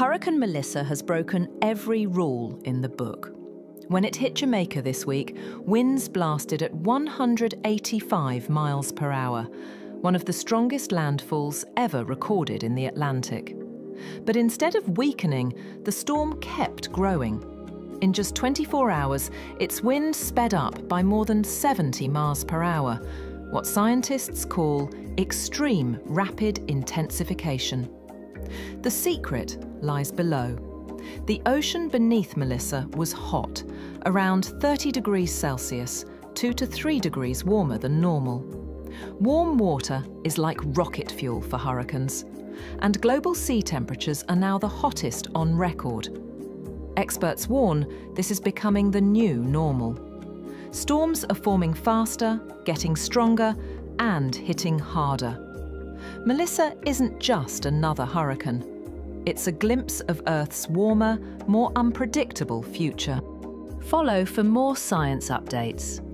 Hurricane Melissa has broken every rule in the book. When it hit Jamaica this week, winds blasted at 185 miles per hour, one of the strongest landfalls ever recorded in the Atlantic. But instead of weakening, the storm kept growing. In just 24 hours, its wind sped up by more than 70 miles per hour, what scientists call extreme rapid intensification. The secret lies below. The ocean beneath Melissa was hot, around 30 degrees Celsius, 2 to 3 degrees warmer than normal. Warm water is like rocket fuel for hurricanes, and global sea temperatures are now the hottest on record. Experts warn this is becoming the new normal. Storms are forming faster, getting stronger, and hitting harder. Melissa isn't just another hurricane. It's a glimpse of Earth's warmer, more unpredictable future. Follow for more science updates.